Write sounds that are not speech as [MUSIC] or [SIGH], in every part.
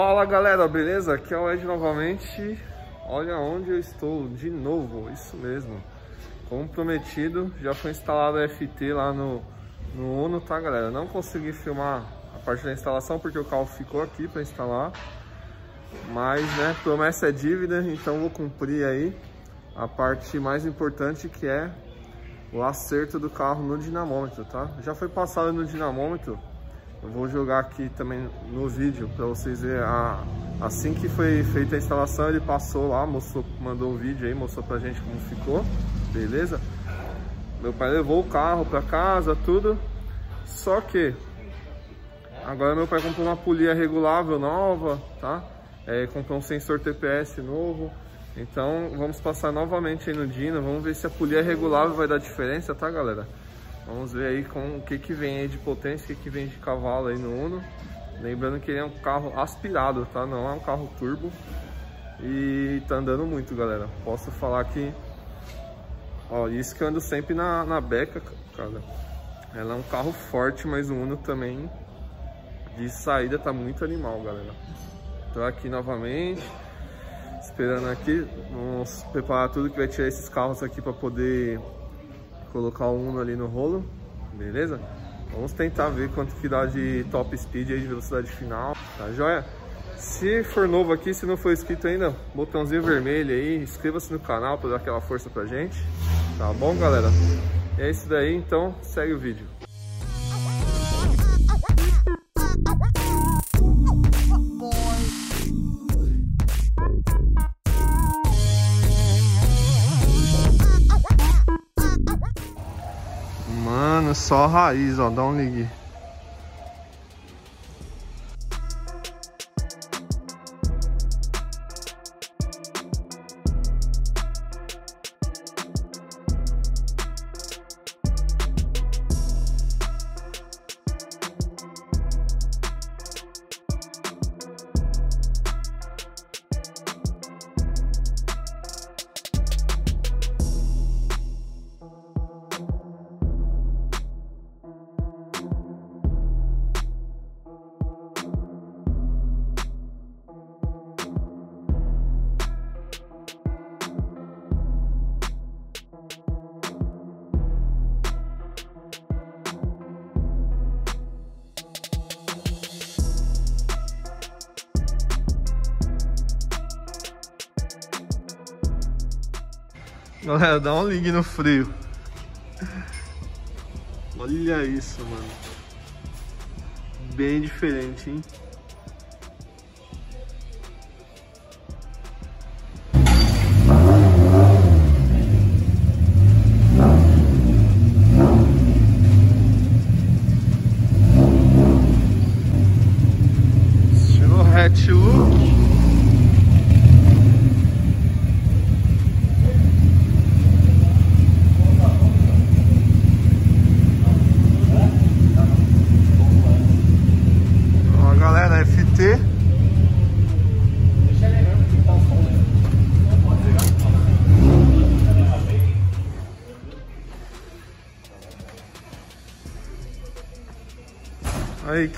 Fala galera, beleza? Aqui é o Ed novamente. Olha onde eu estou de novo, isso mesmo. Como prometido, já foi instalado a FT lá no, no Uno, tá galera? Não consegui filmar a parte da instalação porque o carro ficou aqui para instalar. Mas, né, promessa é dívida, então vou cumprir aí a parte mais importante que é o acerto do carro no dinamômetro, tá? Já foi passado no dinamômetro, eu vou jogar aqui também no vídeo para vocês verem. A, assim que foi feita a instalação, ele passou lá, mostrou, mandou um vídeo aí, mostrou pra gente como ficou, beleza? Meu pai levou o carro pra casa, tudo. Só que agora meu pai comprou uma polia regulável nova, tá? É, comprou um sensor TPS novo. Então vamos passar novamente aí no Dino, vamos ver se a polia regulável vai dar diferença, tá galera? Vamos ver aí com o que, que vem aí de potência, o que, que vem de cavalo aí no Uno. Lembrando que ele é um carro aspirado, tá? Não é um carro turbo. E tá andando muito, galera. Posso falar que... Ó, isso que eu ando sempre na, na beca, cara. Ela é um carro forte, mas o Uno também de saída tá muito animal, galera. Tô aqui novamente, esperando aqui. Vamos preparar tudo que vai tirar esses carros aqui para poder colocar o Uno ali no rolo, beleza? Vamos tentar ver quanto que dá de top speed aí, de velocidade final, tá joia? Se for novo aqui, se não for inscrito ainda, botãozinho vermelho aí, inscreva-se no canal para dar aquela força pra gente, tá bom, galera? É isso daí, então segue o vídeo. Só a raiz, ó, dá um ligue. Galera, dá um ligue no frio. Olha isso, mano. Bem diferente, hein?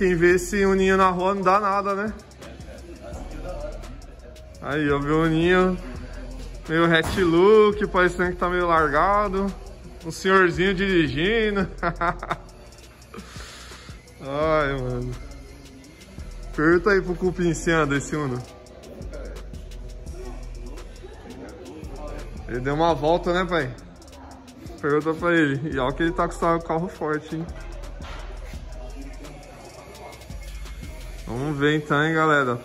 Quem vê esse uninho na rua não dá nada, né? Aí, ó, o uninho meio hatch look, parecendo que tá meio largado. Um senhorzinho dirigindo. [LAUGHS] Ai, mano. Pergunta aí pro cupim se anda esse Uno. Ele deu uma volta, né, pai? Pergunta pra ele. E olha que ele tá com o carro forte, hein? Vamos ver então, hein, galera.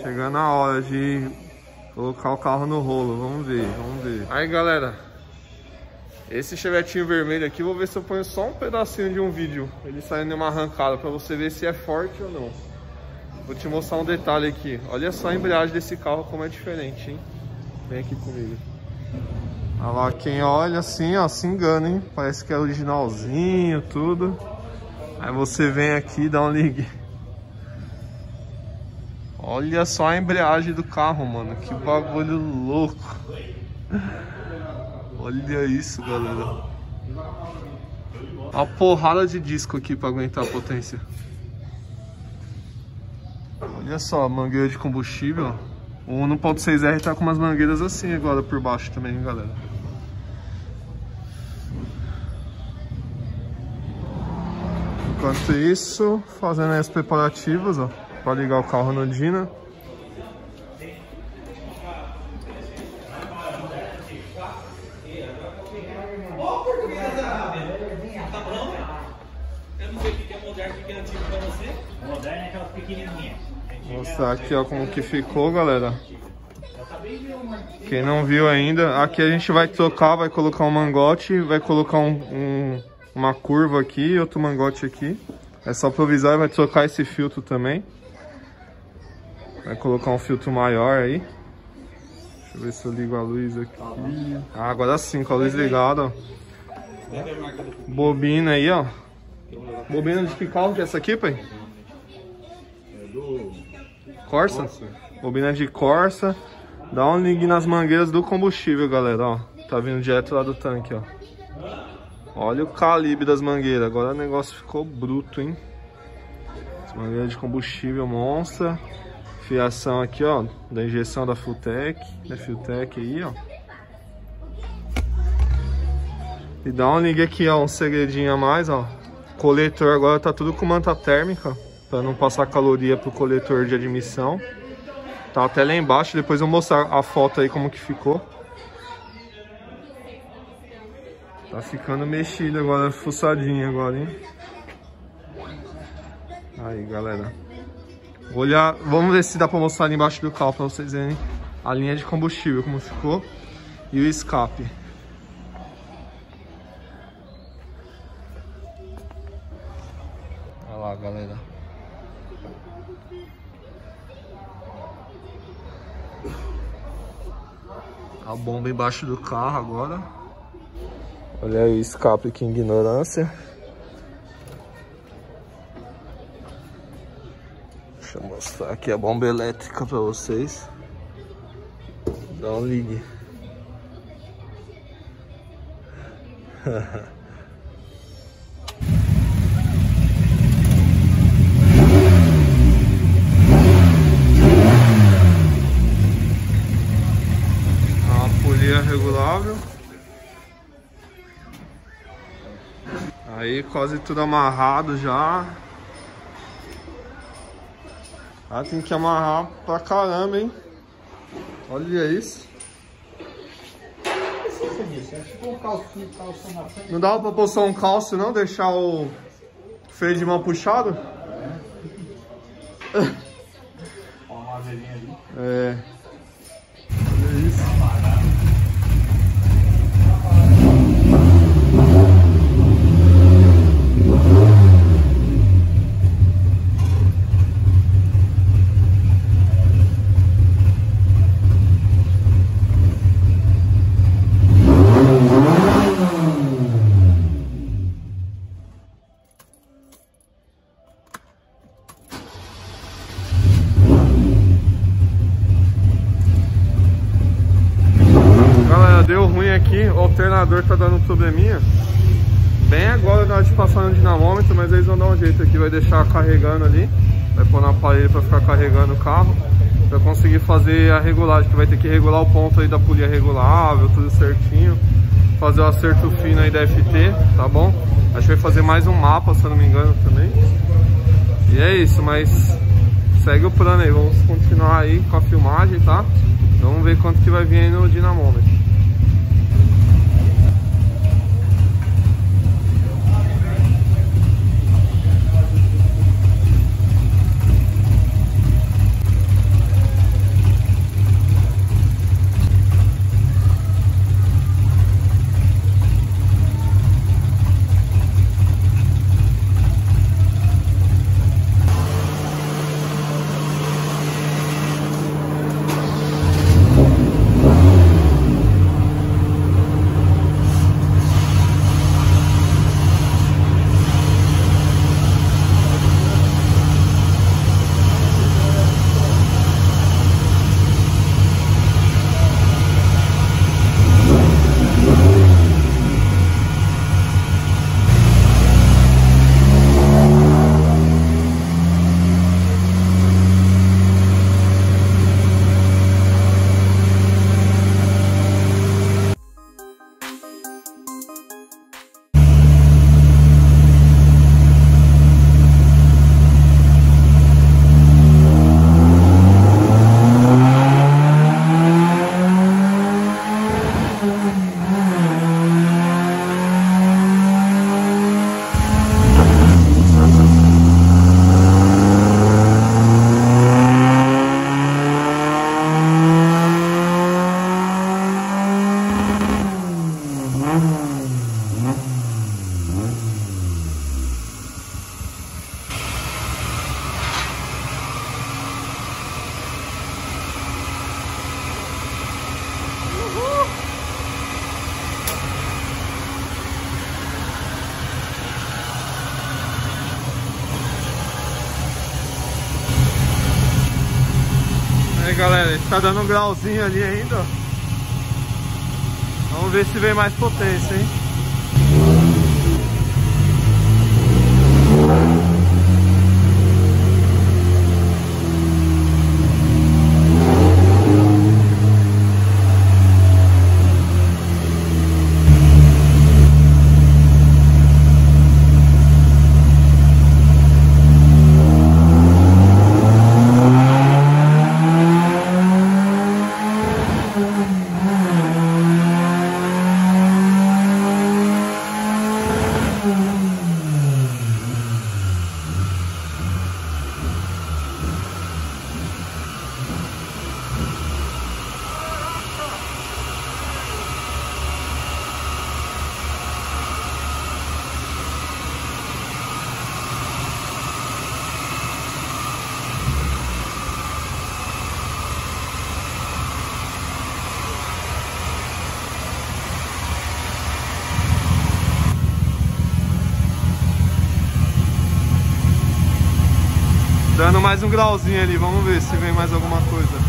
Chegando a hora de colocar o carro no rolo. Vamos ver, vamos ver. Aí, galera. Esse chevetinho vermelho aqui, vou ver se eu ponho só um pedacinho de um vídeo. Ele saindo em uma arrancada pra você ver se é forte ou não. Vou te mostrar um detalhe aqui. Olha só a embreagem desse carro como é diferente, hein? Vem aqui comigo. Olha lá, quem olha assim, ó, se engana, hein? Parece que é originalzinho, tudo. Aí você vem aqui e dá um ligue. Olha só a embreagem do carro, mano. Que bagulho louco. Olha isso, galera. Uma porrada de disco aqui pra aguentar a potência. Olha só, mangueira de combustível. O 1.6R tá com umas mangueiras assim agora por baixo também, galera. Enquanto isso, fazendo as preparativas, ó, para ligar o carro no Dina. Mostrar aqui ó como que ficou, galera. Quem não viu ainda, aqui a gente vai trocar, vai colocar um mangote, vai colocar um, um, uma curva aqui e outro mangote aqui. É só provisar e vai trocar esse filtro também. Vai colocar um filtro maior aí. Deixa eu ver se eu ligo a luz aqui. Ah, agora sim, com a luz ligada, ó. Bobina aí, ó. Bobina de que carro que é essa aqui, pai? Corsa? Corsa. Bobina de Corsa. Dá um ligue nas mangueiras do combustível, galera, ó. Tá vindo direto lá do tanque, ó. Olha o calibre das mangueiras. Agora o negócio ficou bruto, hein? As mangueiras de combustível monstra. Fiação aqui, ó. Da injeção da Fultec. Da Fultec aí, ó. E dá um ligue aqui, ó. Um segredinho a mais, ó. Coletor agora tá tudo com manta térmica para não passar caloria pro coletor de admissão. Tá até lá embaixo, depois eu vou mostrar a foto aí como que ficou. Tá ficando mexido agora, fuçadinho agora, hein? Aí, galera. Olhar, vamos ver se dá pra mostrar ali embaixo do carro pra vocês verem a linha de combustível, como ficou. E o escape. Olha lá, galera. A bomba embaixo do carro agora. Olha aí o escape aqui, ignorância. Deixa eu mostrar aqui a bomba elétrica pra vocês. Dá um ligue. [LAUGHS] regulável. Aí quase tudo amarrado já. Ah, tem que amarrar pra caramba, hein? Olha isso. Não dava pra só um calço não? Deixar o freio de mão puxado? É. Olha isso. Alternador tá dando um probleminha. Bem agora na hora de passar no dinamômetro, mas eles vão dar um jeito aqui, vai deixar carregando ali. Vai pôr na parede para ficar carregando o carro. Pra conseguir fazer a regulagem, que vai ter que regular o ponto aí da polia regulável, tudo certinho. Fazer o acerto fino aí da FT, tá bom? Acho que vai fazer mais um mapa, se eu não me engano, também. E é isso, mas segue o plano aí, vamos continuar aí com a filmagem, tá? Vamos ver quanto que vai vir aí no dinamômetro. Dando um grauzinho ali ainda. Vamos ver se vem mais potência, hein? Mais um grauzinho ali, vamos ver se vem mais alguma coisa.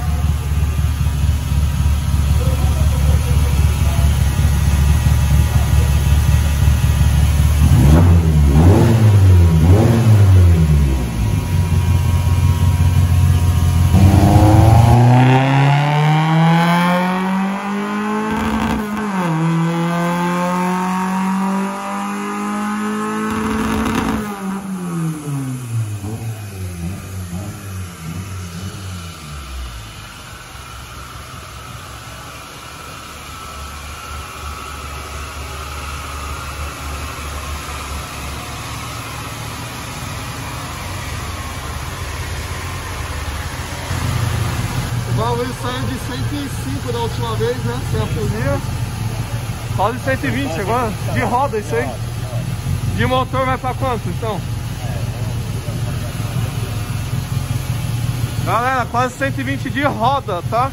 Ele saiu de 105 da última vez, né? Sem a folia. Quase 120 agora. De roda isso aí. De motor vai pra quanto então? Galera, quase 120 de roda, tá?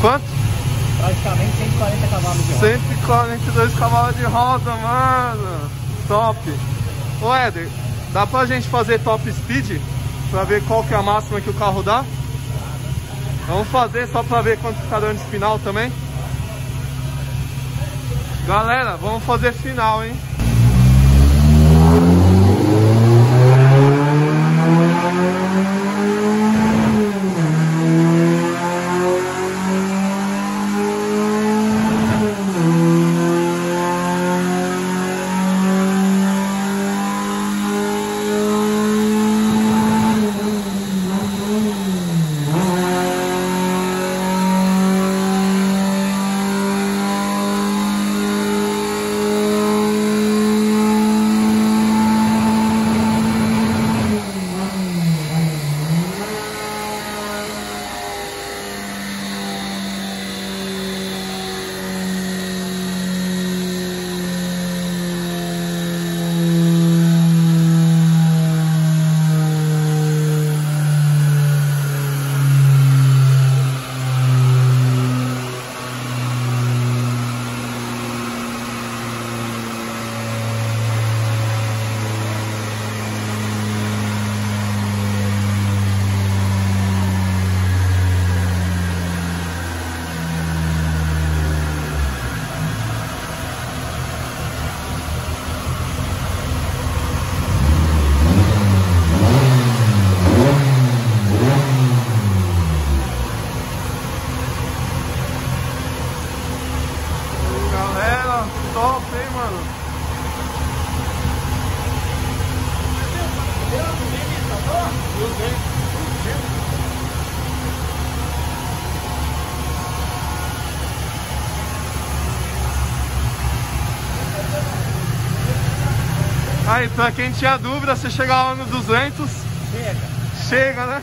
Quanto? Praticamente 140 cavalos de roda. 142 cavalos de roda, mano. Top. Ô Éder, dá pra gente fazer top speed? Pra ver qual que é a máxima que o carro dá? Vamos fazer só pra ver quanto fica dando de final também. Galera, vamos fazer final, hein? Galera, Aí, pra quem tinha dúvida, você chegar lá no 200, Chega. chega, né?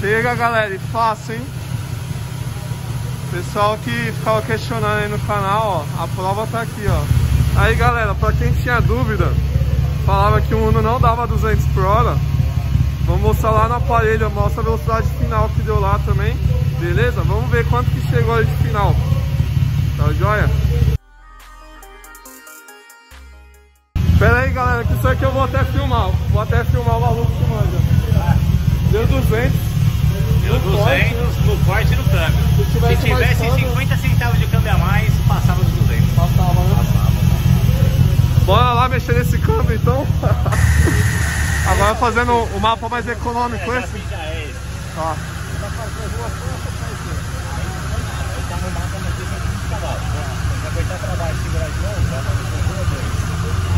Chega, galera, e fácil, hein? Pessoal que ficava questionando aí no canal, ó, a prova tá aqui, ó. Aí, galera, pra quem tinha dúvida, falava que o Uno não dava 200 por hora, vamos mostrar lá no aparelho, mostra a velocidade final que deu lá também, beleza? Vamos ver quanto que chegou aí de final. Tá joia? Falando que isso aqui eu vou até filmar. Vou até filmar o maluco que manda. Deu 200. Deu 200 no corte e no câmbio. Se Se tivesse mais tivesse câmbio- 50 centavos de câmbio a mais, passava dos 200. Passava, né? Bora lá mexer nesse câmbio então. [LAUGHS] Agora fazendo o mapa mais econômico É, esse. já é esse. Tá. Aí tá no mapa no 220 cavalos. Se apertar pra baixo e segurar de novo, vai fazer com 2.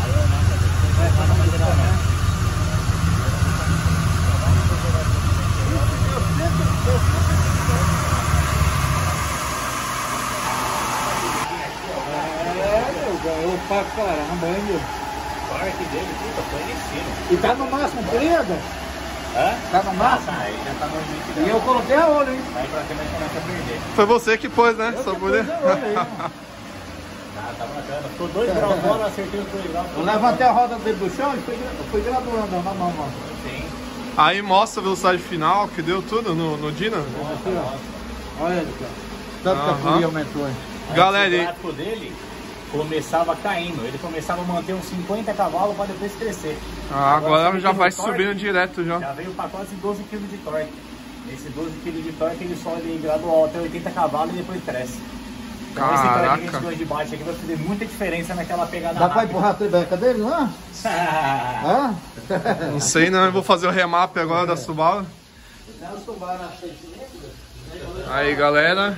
Aí o mapa vai estar na direção. Ganhou pra caramba, hein, meu? O torque dele, puta, foi lá em cima. E tá no máximo preto? Hã? Tá no Ah, máximo? tá, aí já tá no E 20 eu coloquei a olho, hein? Aí pra cima começa a perder. Foi você que pôs, né? Eu Só que por pus a olho. [LAUGHS] Ah, tá bacana. Ficou 2 graus fora, acertei os 2 graus. Eu levantei a roda dele do chão e fui, fui graduando na mão, ó. Sim. Aí mostra a velocidade final, que deu tudo no, no Dina. Aqui, ó. Olha ele, cara. Tanto que a folia aumentou, hein? Aí Galera, O e- gráfico dele começava caindo. Ele começava a manter uns 50 cavalos para depois crescer. Ah, agora sabe já vai torque, subindo direto já. Já veio para quase 12 kg de torque. Esse 12 kg de torque ele sobe em gradual até 80 cavalos e depois cresce. Então esse Caraca. deu de bate aqui vai fazer muita diferença naquela pegada Dá pra empurrar a trebeca dele lá? [LAUGHS] Hã? Não sei não, eu vou fazer o remap agora da Subaru. Aí galera.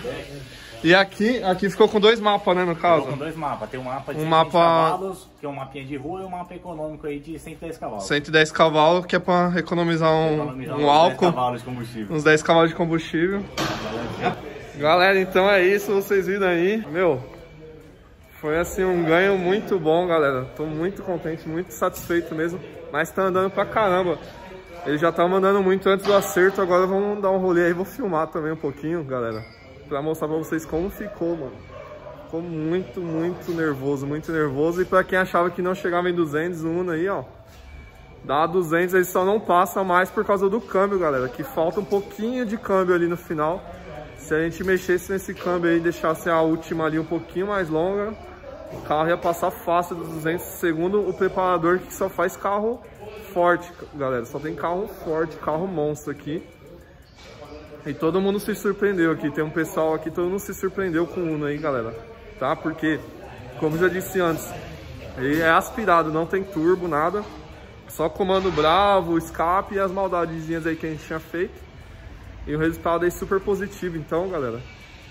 E aqui, aqui ficou com dois mapas, né, no caso? com dois mapas. Tem um mapa de Um 120 mapa- cavalos, que é um mapinha de rua, e um mapa econômico aí de 110 cavalos. 110 cavalos, que é pra economizar um, Economizar um uns 10 álcool, cavalos de combustível. uns 10 cavalos de combustível. Galera, então é isso, vocês viram aí. Meu, foi assim um ganho muito bom, galera. Tô muito contente, muito satisfeito mesmo. Mas tá andando pra caramba. Ele já tá mandando muito antes do acerto, agora vamos dar um rolê aí, vou filmar também um pouquinho, galera. Pra mostrar pra vocês como ficou, mano. Ficou muito, muito nervoso, muito nervoso. E pra quem achava que não chegava em 200, o Uno aí, ó. Dá 200, ele só não passa mais por causa do câmbio, galera. Que falta um pouquinho de câmbio ali no final. Se a gente mexesse nesse câmbio aí e deixasse a última ali um pouquinho mais longa, o carro ia passar fácil dos 200, segundo o preparador que só faz carro forte, galera. Só tem carro forte, carro monstro aqui. E todo mundo se surpreendeu aqui. Tem um pessoal aqui, todo mundo se surpreendeu com o Uno aí, galera. Tá? Porque, como já disse antes, ele é aspirado, não tem turbo, nada. Só comando bravo, escape e as maldadezinhas aí que a gente tinha feito. E o resultado aí super positivo. Então, galera,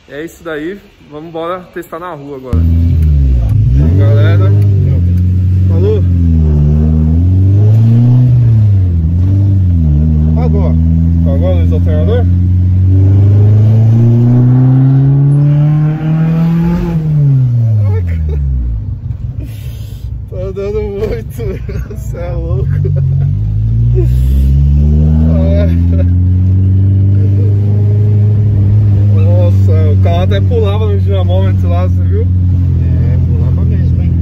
é isso daí. Vamos embora testar na rua agora. Galera, falou? Pagou. Pagou a luz do alternador? Tá dando muito, [LAUGHS] você é louco. [LAUGHS] Ai. Nossa, o carro até pulava no dinamômetro lá, você viu? É, pulava mesmo, hein?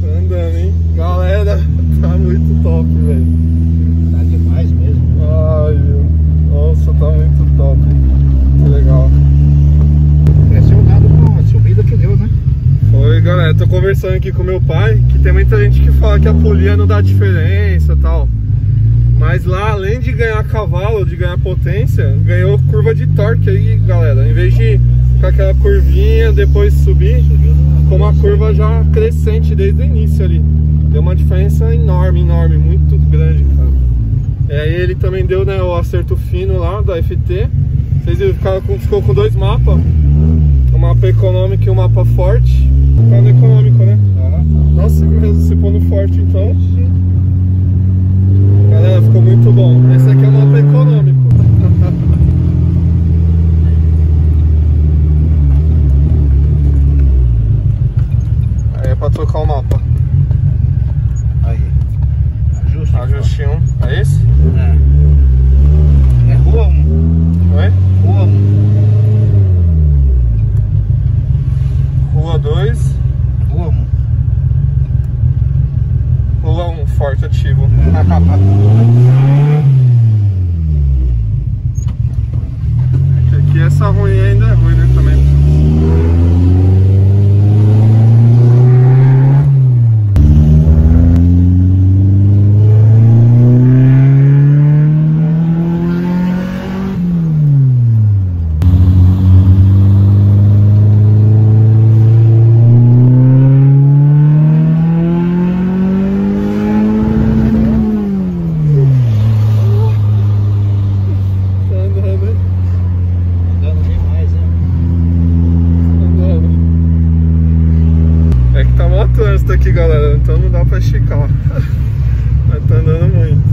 Tá andando, hein? Galera, tá muito top, velho. Tá demais mesmo. Ai, meu. Nossa, tá muito top. Que legal. Impressionado com a subida que deu, né? Oi, galera, tô conversando aqui com meu pai, que tem muita gente que fala que a polia não dá diferença tal. Mas lá, além de ganhar cavalo, de ganhar potência, ganhou curva de torque aí, galera. Em vez de ficar aquela curvinha, depois subir, com uma curva já crescente desde o início ali. Deu uma diferença enorme, enorme, muito grande, cara. E aí ele também deu né, o acerto fino lá da FT. Vocês viram, ficou com dois mapas. Um mapa econômico e um mapa forte. Tá no econômico, né? Nossa, mesmo, se pôr no forte então. Galera, ficou muito bom. Esse aqui é o mapa econômico. [LAUGHS] Aí é pra trocar o mapa. Aí. Ajuste. Ajuste 1. É esse? É. É galera, então não dá pra esticar. [LAUGHS] Mas tá andando muito.